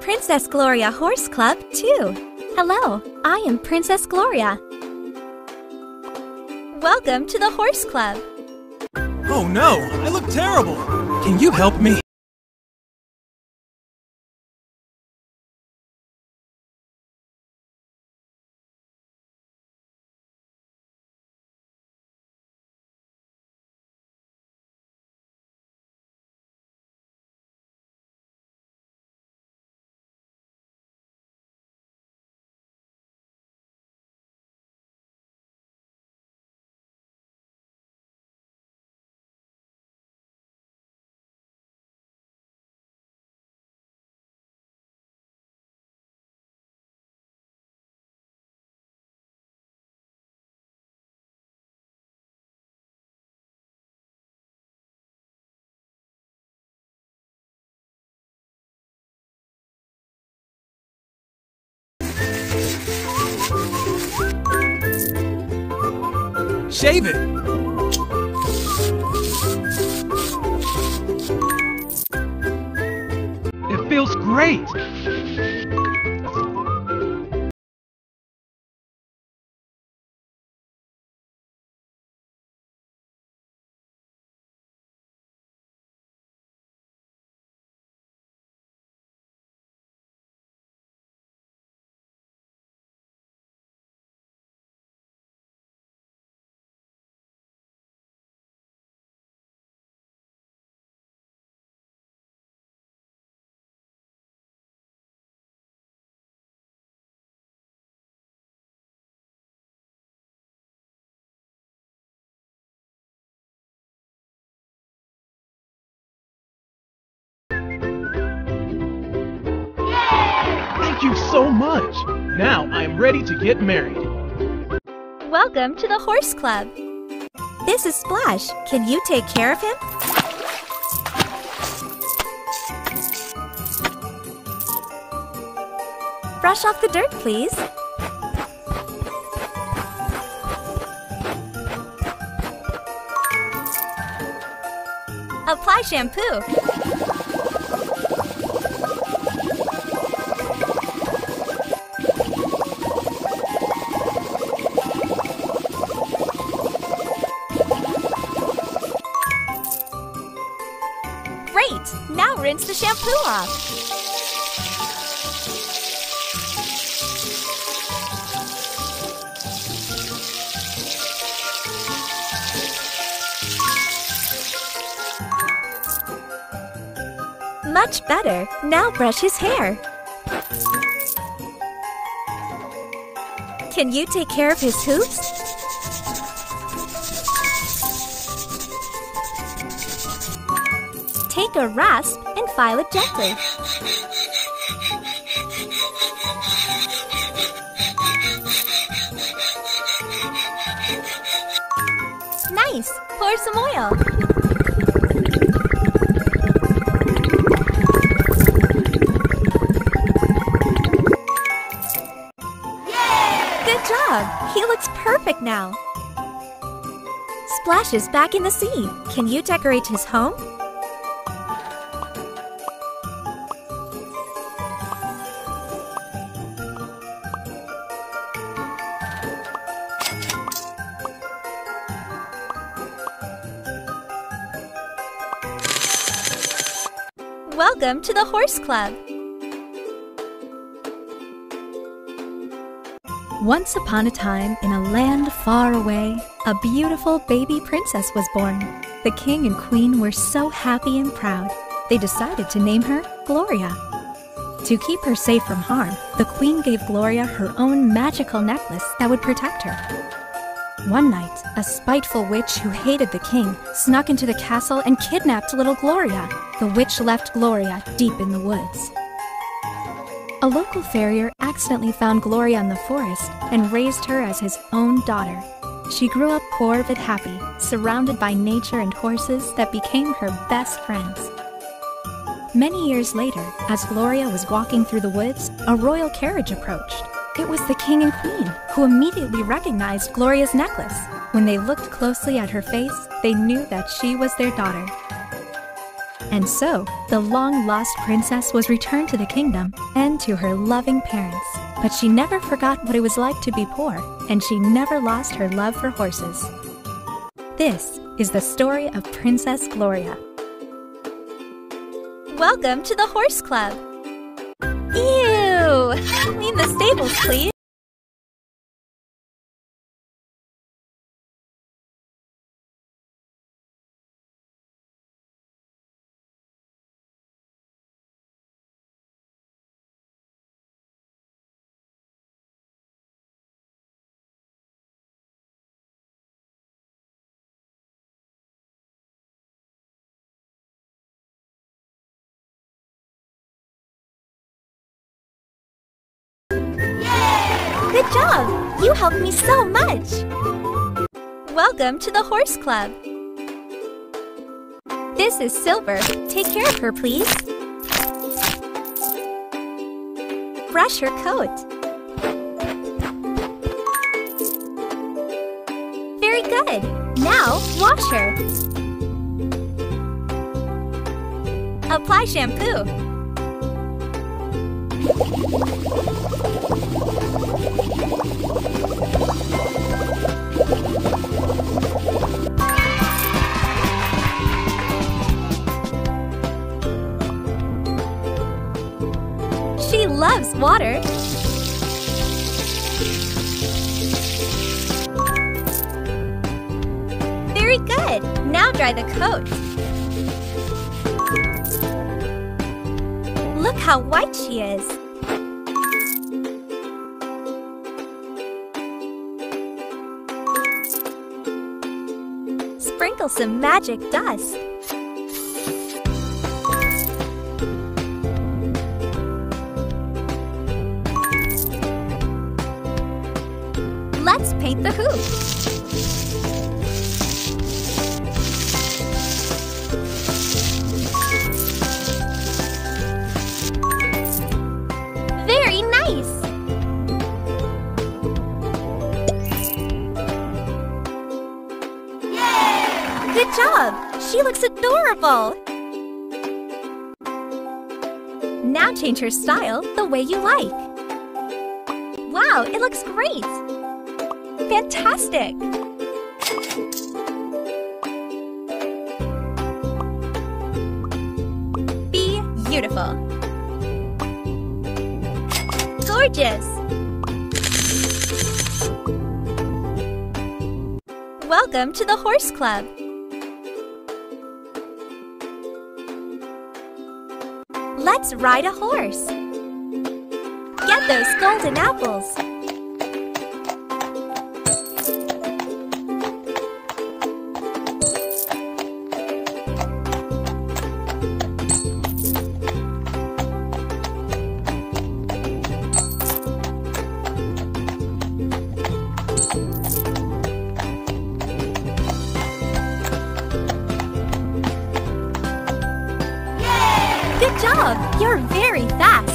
Princess Gloria Horse Club, too. Hello, I am Princess Gloria. Welcome to the Horse Club. Oh no, I look terrible. Can you help me? Shave it! It feels great! You so much! Now I am ready to get married. Welcome to the Horse Club. This is Splash. Can you take care of him? Brush off the dirt, please. Apply shampoo. Rinse the shampoo off. Much better. Now brush his hair. Can you take care of his hooves? Take a rasp file it gently. Nice! Pour some oil. Good job! He looks perfect now. Splash is back in the sea. Can you decorate his home? Welcome to the Horse Club. Once upon a time, in a land far away, a beautiful baby princess was born. The king and queen were so happy and proud, they decided to name her Gloria. To keep her safe from harm, the queen gave Gloria her own magical necklace that would protect her. One night, a spiteful witch who hated the king snuck into the castle and kidnapped little Gloria. The witch left Gloria deep in the woods. A local farrier accidentally found Gloria in the forest and raised her as his own daughter. She grew up poor but happy, surrounded by nature and horses that became her best friends. Many years later, as Gloria was walking through the woods, a royal carriage approached. It was the king and queen, who immediately recognized Gloria's necklace. When they looked closely at her face, they knew that she was their daughter. And so, the long lost princess was returned to the kingdom and to her loving parents. But she never forgot what it was like to be poor, and she never lost her love for horses. This is the story of Princess Gloria. Welcome to the Horse Club. Ew! Clean the stables, please. Good job! You helped me so much! Welcome to the Horse Club. This is Silver. Take care of her, please. Brush her coat. Very good. Now, wash her. Apply shampoo. Water. Very good. Now dry the coat. Look how white she is. Sprinkle some magic dust. Paint the hoop. Very nice! Yay! Good job! She looks adorable! Now change her style the way you like. Wow, it looks great! Fantastic! Be beautiful. Gorgeous! Welcome to the Horse Club. Let's ride a horse. Get those golden apples. You're very fast.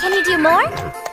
Can you do more?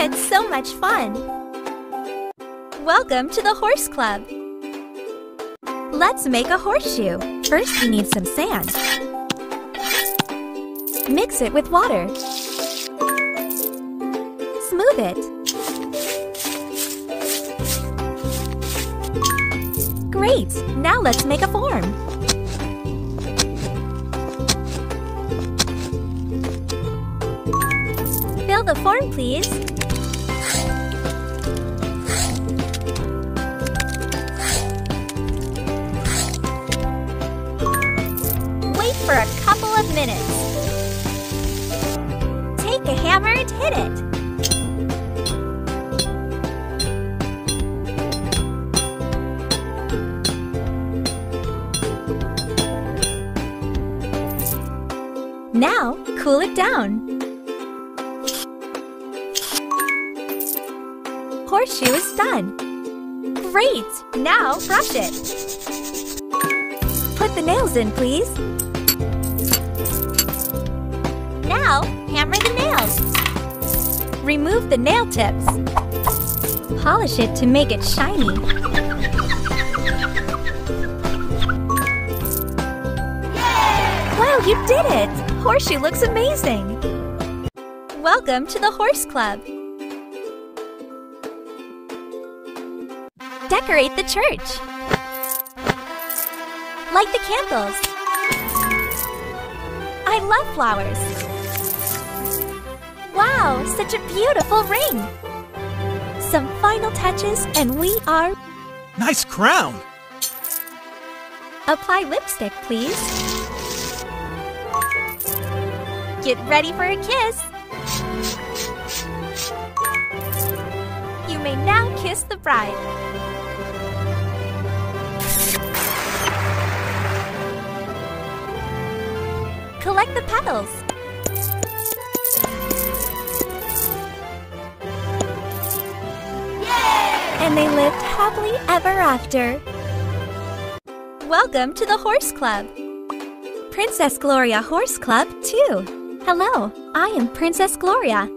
Had so much fun! Welcome to the Horse Club! Let's make a horseshoe. First, we need some sand. Mix it with water. Smooth it. Great! Now let's make a form. Fill the form, please. For a couple of minutes. Take a hammer and hit it. Now, cool it down. Horseshoe is done. Great! Now brush it. Put the nails in, please. Now, hammer the nails. Remove the nail tips. Polish it to make it shiny. Wow, you did it! Horseshoe looks amazing! Welcome to the Horse Club. Decorate the church. Light the candles. I love flowers. Wow, such a beautiful ring. Some final touches and we are... Nice crown! Apply lipstick, please. Get ready for a kiss. You may now kiss the bride. Collect the petals. And they lived happily ever after. Welcome to the Horse Club. Princess Gloria Horse Club, too. Hello, I am Princess Gloria.